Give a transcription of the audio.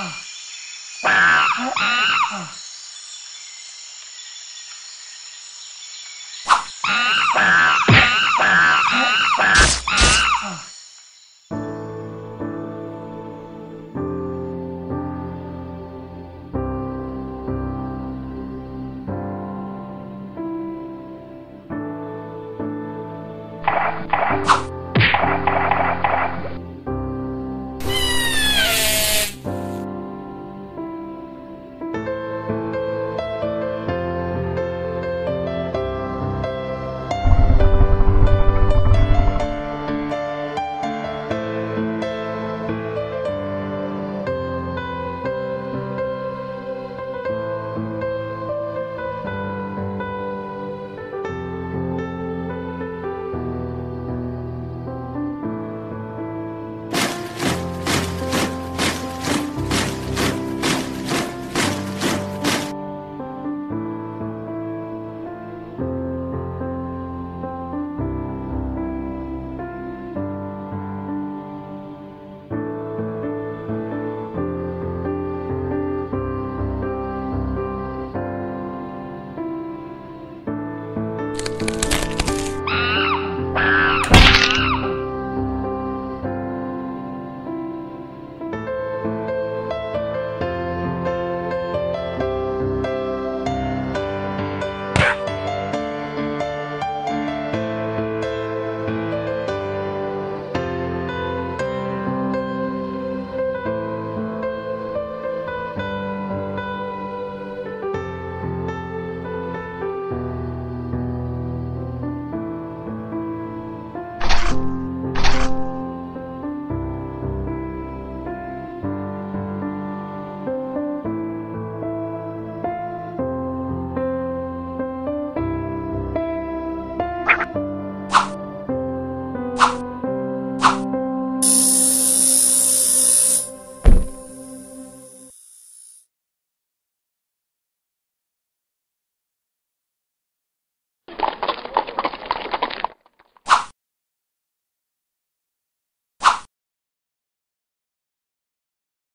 you